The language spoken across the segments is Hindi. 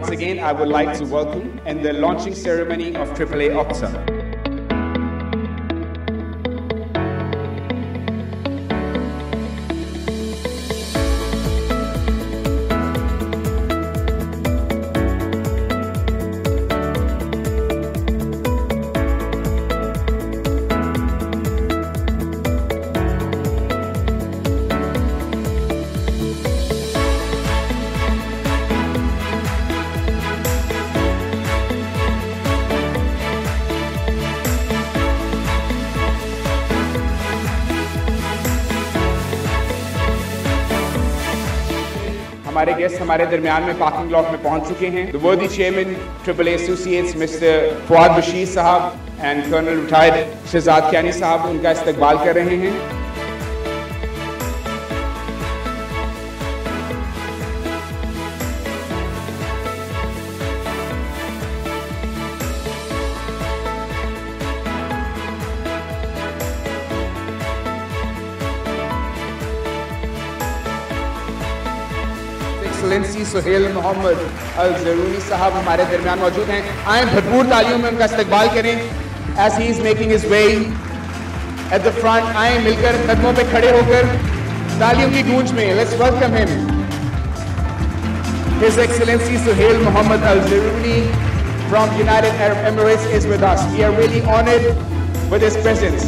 Once again, I would like to welcome in the launching ceremony of AAA Okta. हमारे गेस्ट हमारे दरमियान में पार्किंग लॉट में पहुँच चुके हैं। वर्दी chairman triple associates mister Fawad Bashir साहब एंड कर्नल रिटायर्ड शहजाद कैनी साहब, उनका इस्तकबाल कर रहे हैं। एक्सलेंसी सुहेल मोहम्मद अल ज़रूरी साहब हमारे दरमियान मौजूद हैं आए, भरपूर तालियों में उनका इस्तकबाल करें as he is making his way at the front आए, मिलकर कदमों पे खड़े होकर तालियों की गूंज में let's welcome him His Excellency Suhail Muhammad Al Zaruni from United Arab Emirates is with us. We are really honored with his presence.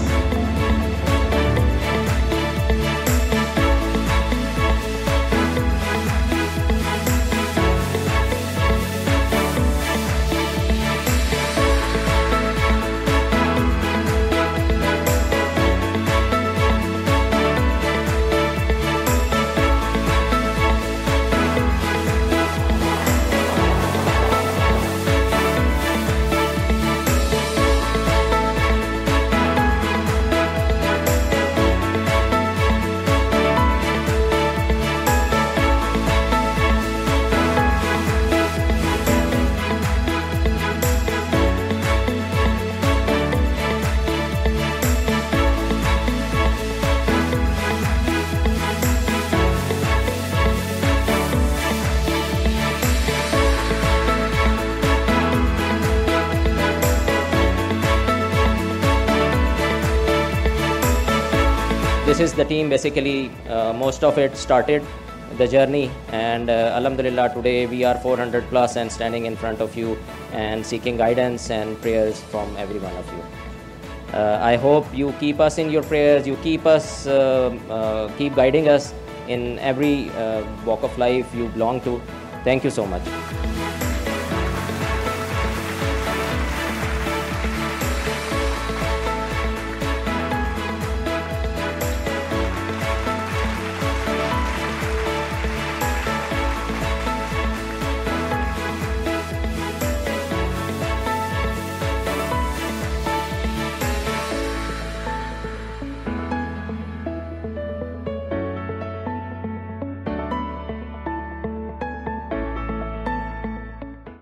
This is the team basically uh, most of it started the journey and uh, alhamdulillah today we are 400 plus and standing in front of you and seeking guidance and prayers from every one of you. Uh, i hope you keep us in your prayers you keep us uh, uh, keep guiding us in every uh, walk of life you belong to. Thank you so much